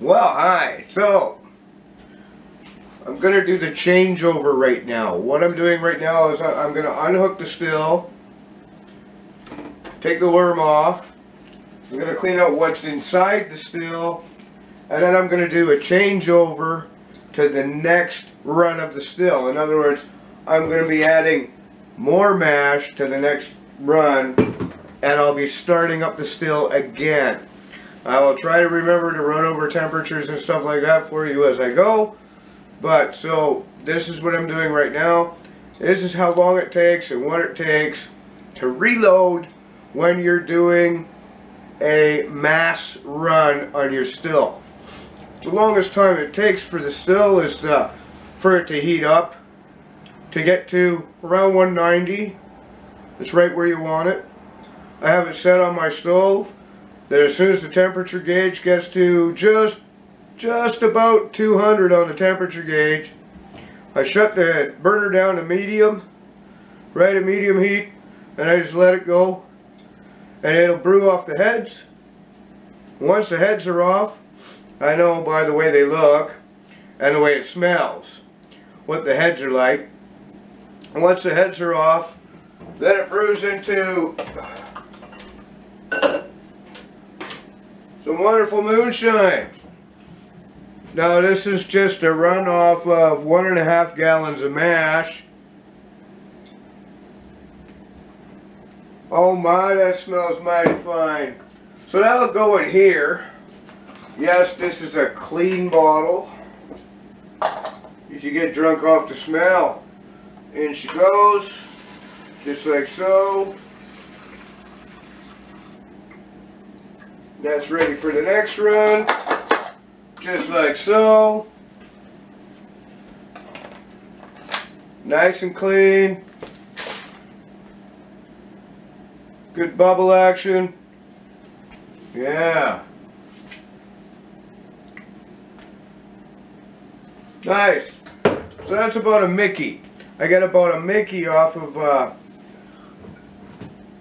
Well, hi. So, I'm going to do the changeover right now. What I'm doing right now is I'm going to unhook the still, take the worm off, I'm going to clean out what's inside the still, and then I'm going to do a changeover to the next run of the still. In other words, I'm going to be adding more mash to the next run, and I'll be starting up the still again. I will try to remember to run over temperatures and stuff like that for you as I go. But so this is what I'm doing right now. This is how long it takes and what it takes to reload when you're doing a mass run on your still. The longest time it takes for the still is uh, for it to heat up to get to around 190. It's right where you want it. I have it set on my stove that as soon as the temperature gauge gets to just just about 200 on the temperature gauge I shut the burner down to medium right at medium heat and I just let it go. And it'll brew off the heads. Once the heads are off I know by the way they look and the way it smells what the heads are like. Once the heads are off then it brews into Some wonderful moonshine. Now this is just a runoff of one and a half gallons of mash. Oh my, that smells mighty fine. So that'll go in here. Yes, this is a clean bottle. You should get drunk off the smell. In she goes, just like so. That's ready for the next run. Just like so. Nice and clean. Good bubble action. Yeah. Nice. So that's about a Mickey. I got about a Mickey off of uh,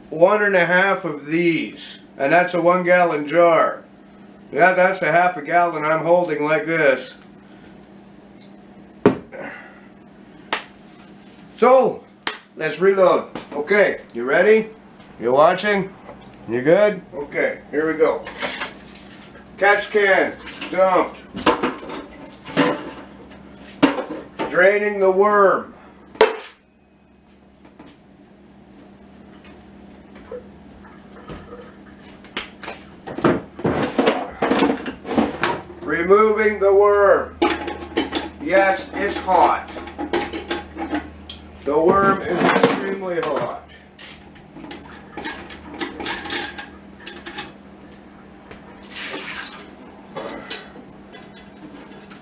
one and a half of these and that's a one gallon jar. Yeah, that's a half a gallon I'm holding like this. So, let's reload. Okay, you ready? You watching? You good? Okay, here we go. Catch can, dumped. Draining the worm. The worm. Yes, it's hot. The worm is extremely hot.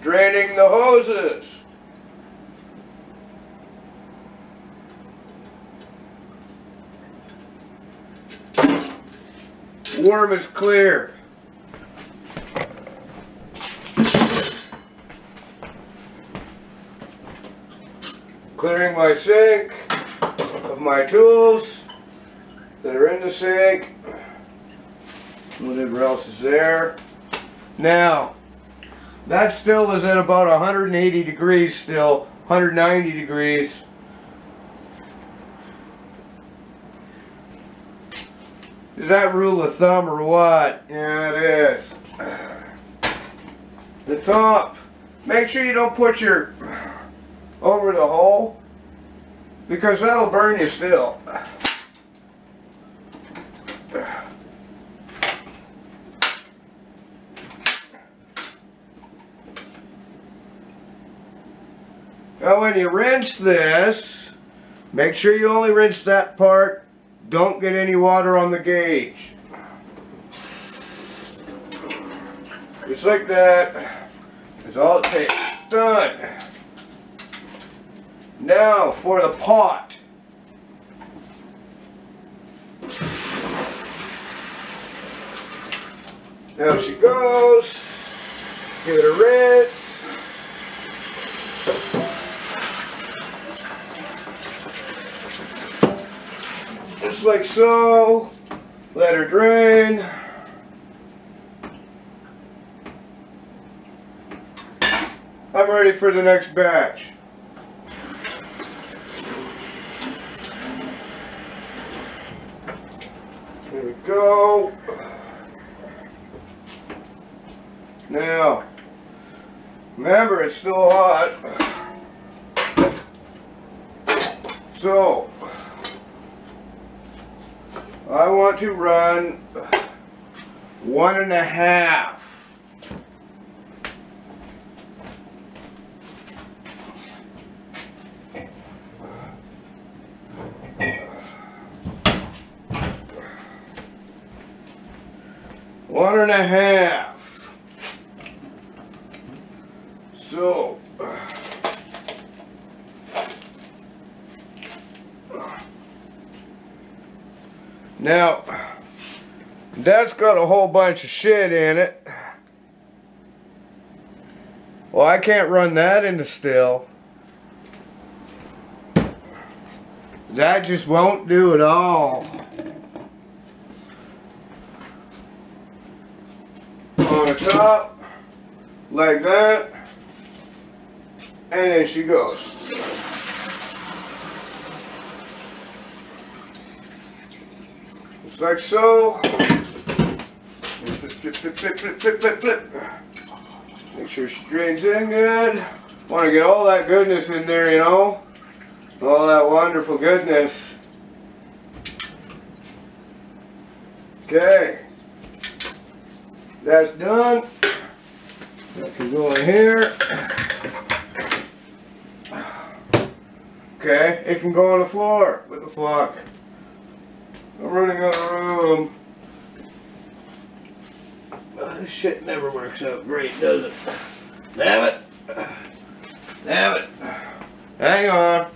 Draining the hoses. Worm is clear. Clearing my sink of my tools that are in the sink. Whatever else is there. Now, that still is at about 180 degrees still, 190 degrees. Is that rule of thumb or what? Yeah, it is. The top. Make sure you don't put your over the hole because that'll burn you still. Now when you rinse this, make sure you only rinse that part. Don't get any water on the gauge. Just like that. That's all it takes. Done. Now for the pot. Now she goes. Give it a rinse. Just like so. Let her drain. I'm ready for the next batch. We go. Now, remember it's still hot. So, I want to run one and a half. One and a half. So, now, that's got a whole bunch of shit in it. Well, I can't run that into still. That just won't do at all. The like that, and then she goes. Just like so. Flip, flip, flip, flip, flip, flip, flip, flip. Make sure she drains in good. Want to get all that goodness in there, you know? All that wonderful goodness. Okay. That's done. That can go in here. Okay, it can go on the floor. with the flock. I'm running out of room. Oh, this shit never works out great, does it? Damn it. Damn it. Hang on.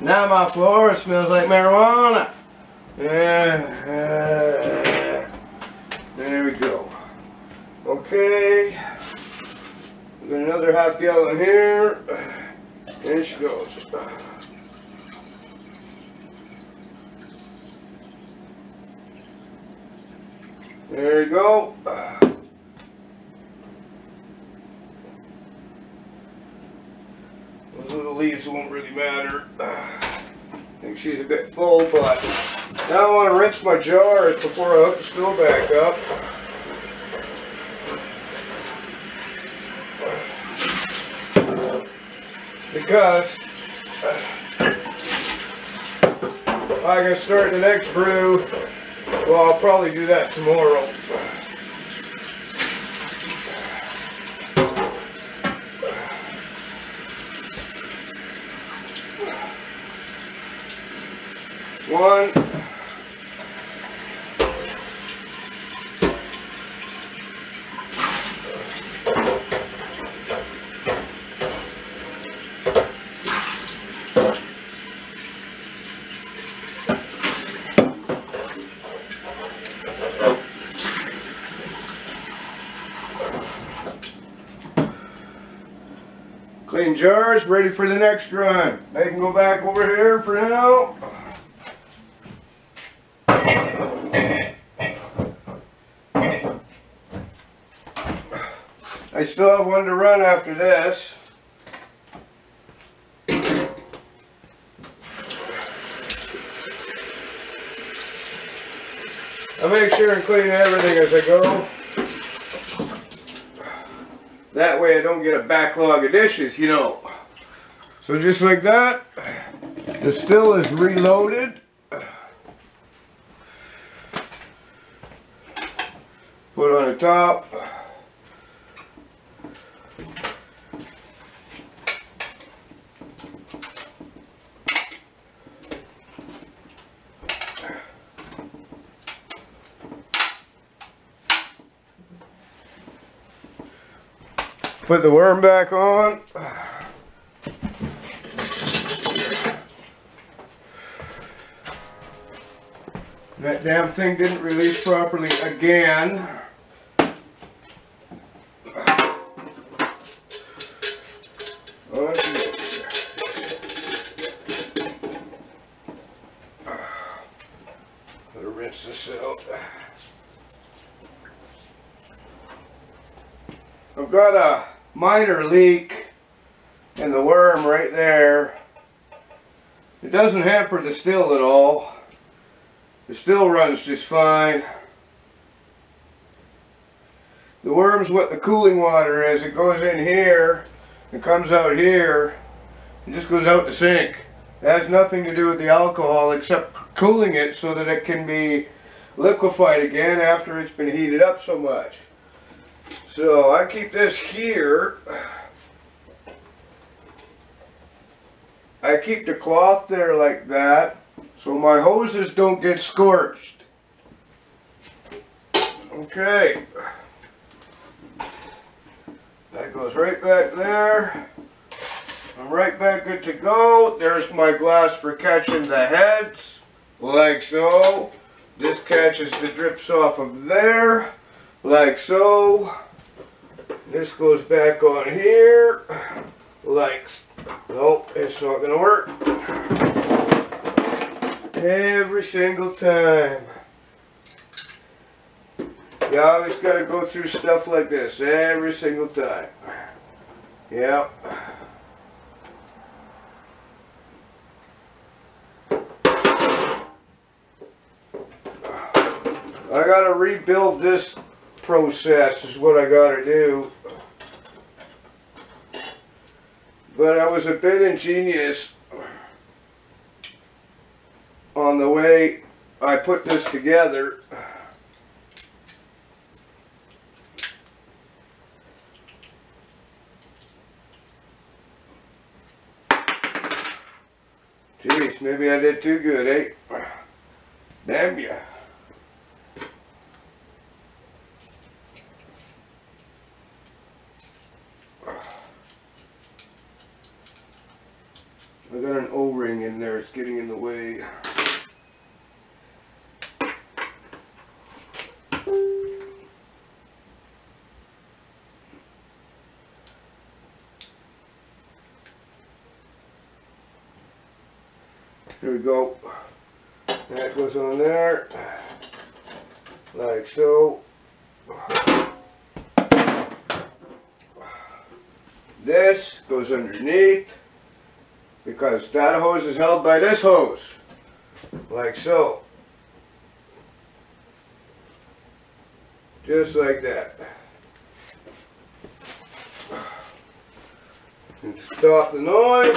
Now my floor smells like marijuana. Yeah, there we go. Okay. Got another half gallon here. There she goes. There you go. Little leaves won't really matter. I think she's a bit full, but now I want to rinse my jars before I hook the still back up. Because I can start the next brew. Well, I'll probably do that tomorrow. One. Clean jars, ready for the next run. They can go back over here for now. I still have one to run after this. I make sure and clean everything as I go. That way I don't get a backlog of dishes, you know. So just like that, the still is reloaded. Put on the top. Put the worm back on. That damn thing didn't release properly again. Gotta rinse this out. I've got a minor leak in the worm right there. It doesn't hamper the still at all. The still runs just fine. The worm's what the cooling water is. It goes in here, it comes out here, it just goes out the sink. It has nothing to do with the alcohol except cooling it so that it can be liquefied again after it's been heated up so much. So I keep this here. I keep the cloth there like that so my hoses don't get scorched. Okay. That goes right back there. I'm right back good to go. There's my glass for catching the heads, like so. This catches the drips off of there, like so. This goes back on here, like, nope, it's not gonna work. Every single time. You always got to go through stuff like this every single time. Yep. I got to rebuild this process is what I got to do. But I was a bit ingenious on the way I put this together. Jeez, maybe I did too good, eh? Damn ya. I got an O-ring in there, it's getting in the way. Here we go. That goes on there, like so. This goes underneath because that hose is held by this hose, like so. Just like that. And to stop the noise,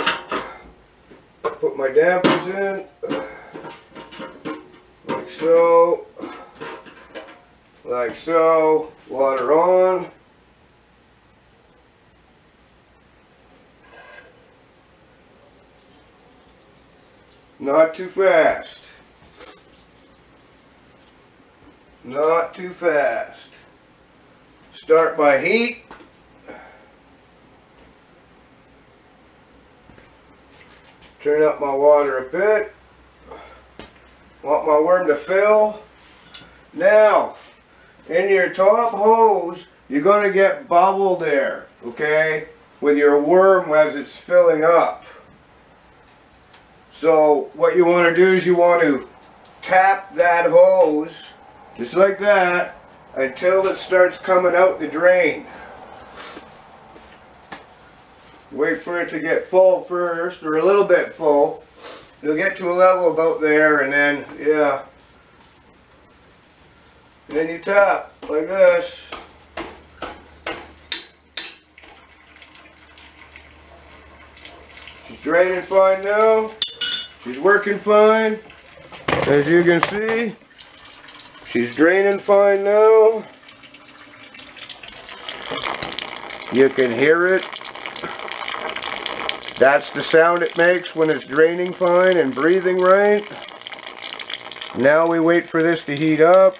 put my dampers in, like so, like so, water on. Not too fast. Not too fast. Start by heat. Turn up my water a bit. Want my worm to fill. Now, in your top hose, you're going to get bubble there, okay, with your worm as it's filling up. So what you want to do is you want to tap that hose, just like that, until it starts coming out the drain. Wait for it to get full first, or a little bit full. You'll get to a level about there, and then, yeah. And then you tap, like this. She's draining fine now. She's working fine. As you can see, she's draining fine now. You can hear it. That's the sound it makes when it's draining fine and breathing right. Now we wait for this to heat up.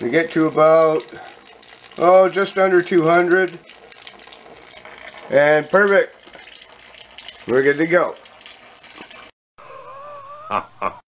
We get to about, oh, just under 200. And perfect. We're good to go ha ha.